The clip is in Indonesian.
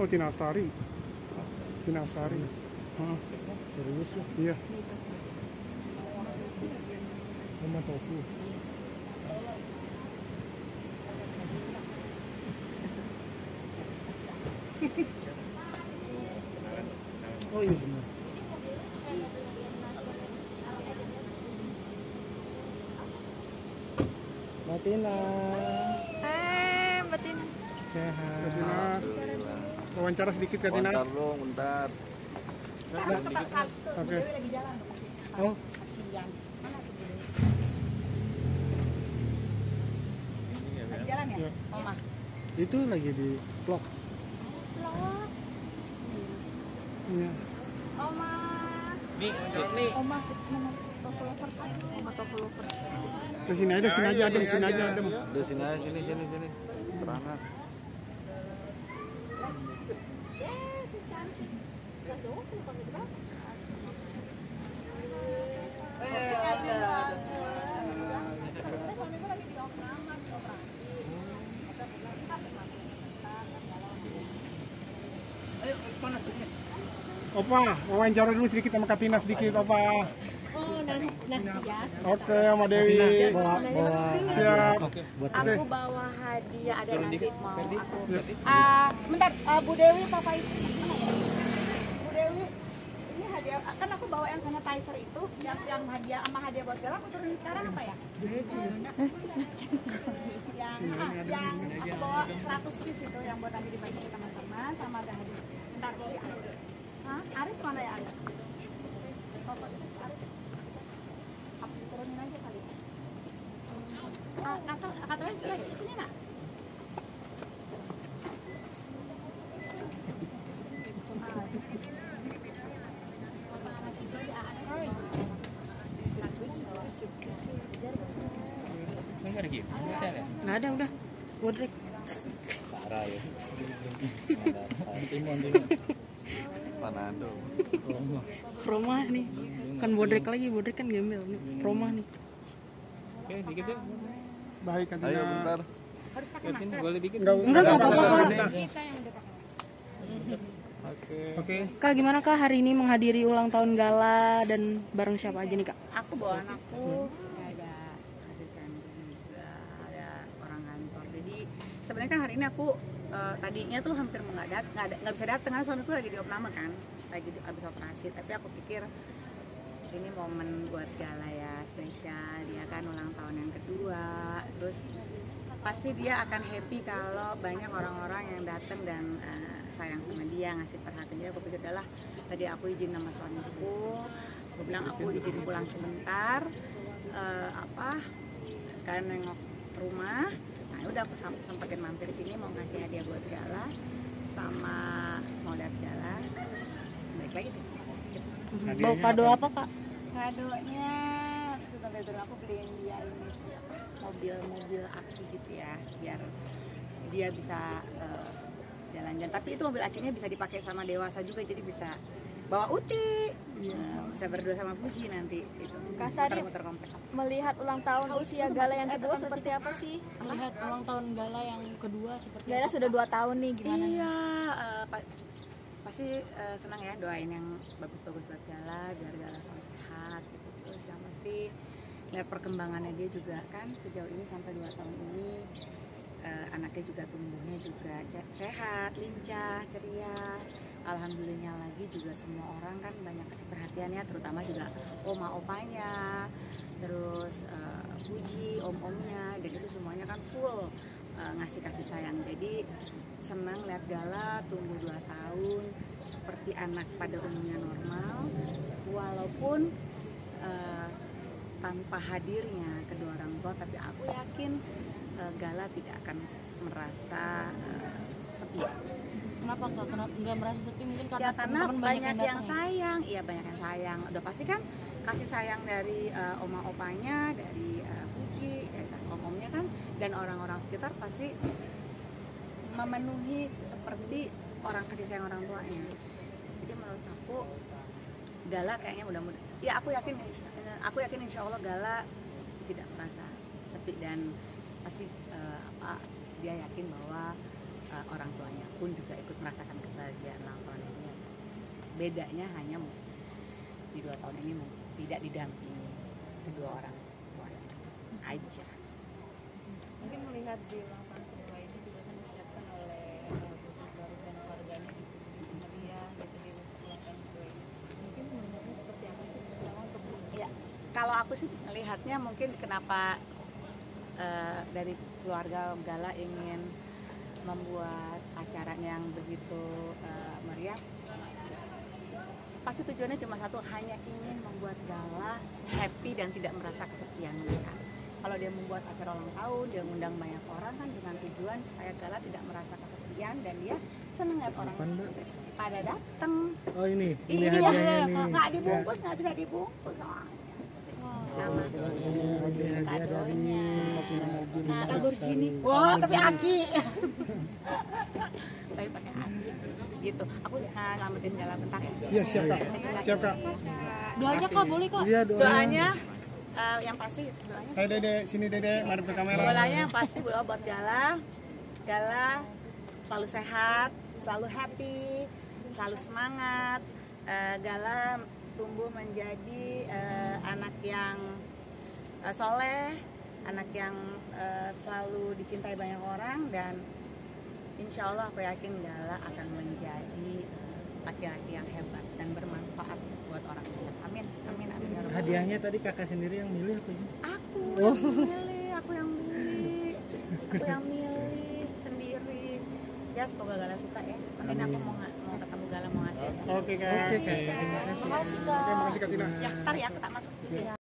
Oh Tina Astari. Tina Astari. Hah, Serius lu? iya. Mama tofu. Oh iya benar. Matina Eh, wawancara sedikit Kak Tina. Bentar dong, bentar. Oke. Oh, Lagi jalan ya? Oma. itu lagi di vlog. Vlog. Iya. Oma. Nih, nih. Oma. Oma toko lovers. Oma toko lovers. Ke sini aja, sini aja, adem, sini aja, adem. Sini aja, sini, sini, sini. Terangkat. Opa, wawancara dulu sedikit sama Kak Tina sedikit, Opa. Nanti. Oke, sama Dewi. Bawa bawa Siap. buat Aku bawa hadiah ada nanti mau aku. Ah, bentar, ah, Bu Dewi Pak Faiz. Mana ya? Bu Dewi, ini hadiah kan aku bawa yang sanitizer itu, yang yang hadiah sama hadiah buat Galang aku turunin sekarang apa ya? yang yang aku bawa 100 piece itu yang buat nanti dibagi ke teman-teman sama ada hadiah. Bentar. Hah? Aris mana ya Aris? Oh, kok itu si Aris? Aku turunin aja kali. Ah, kata kata lagi sini nak. Nggak ada udah. Bodrek. Parah ya. timun timun. Panado. Proma nih. Kan bodrek lagi, bodrek kan gembel nih. Proma nih. Baik, Kak Ayo bentar. Harus pakai masker. Enggak, Enggak, enggak apa-apa. Kita yang udah pakai. Oke. Kak, gimana Kak hari ini menghadiri ulang tahun gala dan bareng siapa aja nih Kak? Aku bawa anakku, ada asisten juga, ada orang kantor. Jadi sebenarnya kan hari ini aku eh, tadinya tuh hampir nggak dat nggak nggak bisa datang karena suamiku lagi di opname kan, lagi di, habis operasi. Tapi aku pikir ini momen buat gala ya spesial. Dia kan ulang tahun yang kedua, terus pasti dia akan happy kalau banyak orang-orang yang datang dan eh, sayang sama dia ngasih perhatian. Dia aku pikir adalah tadi aku izin sama suamiku aku. Bilang aku izin pulang sebentar. Eh, apa sekalian nengok rumah. Nah udah aku sempetin mampir sini mau ngasih hadiah buat Gala sama mau lihat Gala terus balik lagi deh Bawa kado apa? Kak? kadonya sebentar dulu aku beliin dia ini mobil-mobil aki gitu ya biar dia bisa eh, jalan-jalan. Tapi itu mobil akinya bisa dipakai sama dewasa juga jadi bisa bawa uti eh, bisa berdua sama Fuji nanti itu Kak Stadi. muter komplek melihat ulang tahun usia Gala yang kedua seperti apa sih? Melihat ulang tahun gala yang kedua seperti Gala sudah dua tahun nih gimana? nih? iya eh, pa- pasti eh, senang ya doain yang bagus-bagus buat Gala biar Gala selalu sehat gitu terus yang pasti lihat perkembangannya dia juga kan sejauh ini sampai dua tahun ini eh, anaknya juga tumbuhnya juga sehat lincah ceria alhamdulillah lagi juga semua orang kan banyak kasih perhatiannya terutama juga oma opanya terus eh, Fuji om omnya dan itu semuanya kan full eh, ngasih kasih sayang. Jadi senang lihat Gala tumbuh 2 tahun seperti anak pada umumnya normal walaupun eh, tanpa hadirnya kedua orang tua tapi aku yakin eh, Gala tidak akan merasa eh, sepi Kenapa Kak? Kenapa nggak merasa sepi? Mungkin karena ya karena teman-teman banyak, yang, datang ya? sayang iya banyak yang sayang udah pasti kan kasih sayang dari eh, oma opanya dari eh, Fuji dari om omnya kan dan orang-orang sekitar pasti memenuhi seperti orang kasih sayang orang tuanya jadi menurut aku Gala kayaknya mudah-mudahan ya aku yakin aku yakin insya Allah Gala tidak merasa sepi dan pasti eh, apa dia yakin bahwa eh, orang tuanya pun juga ikut merasakan kebahagiaan ulang tahunnya dia bedanya hanya di dua tahun ini tidak didampingi kedua orang tuanya aja. Mungkin melihat di ulang tahun kedua ini juga kan disiapkan oleh uh, baru dan keluarganya gitu begitu meriah gitu di ulang tahun kedua ini. Mungkin melihatnya seperti apa sih terutama untuk ya kalau aku sih melihatnya mungkin kenapa eh, dari keluarga Gala ingin membuat acara yang begitu eh, meriah? Pasti tujuannya cuma satu hanya ingin membuat Gala happy dan tidak merasa kesepian mereka kalau dia membuat acara ulang tahun dia ngundang banyak orang kan dengan tujuan supaya Gala tidak merasa kesepian dan dia seneng lihat orang pada datang Oh ini, ini iya hadiahnya nih. nggak dibungkus nggak bisa dibungkus soalnya. Sama Ini hadiah dari kadonya. Nah Lamborghini. wah tapi aki tapi pakai aki gitu aku uh, ngamatin jalan bentar ya Iya siap kak. Siap kak. Doanya kak boleh kak. Iya doanya. doanya uh, yang pasti doanya Hai dede, sini dede, madep ke kamera. Bolanya yang pasti doa buat Gala Gala selalu sehat selalu happy selalu semangat Eh, Gala tumbuh menjadi eh, anak yang eh, soleh anak yang eh, selalu dicintai banyak orang dan insya Allah aku yakin Gala akan menjadi laki-laki yang hebat dan bermanfaat buat orang banyak amin amin amin ya Rabbal Hadiahnya tadi kakak sendiri yang milih apa ini? aku Oh. yang milih aku yang beli aku yang milih sendiri. Ya semoga Gala suka ya. Mungkin aku mau mau ketemu Gala mau ngasih Oke kak. Oke kak, terima kasih. Oke, makasih kak Tina. ya ntar ya aku tak masuk. Ya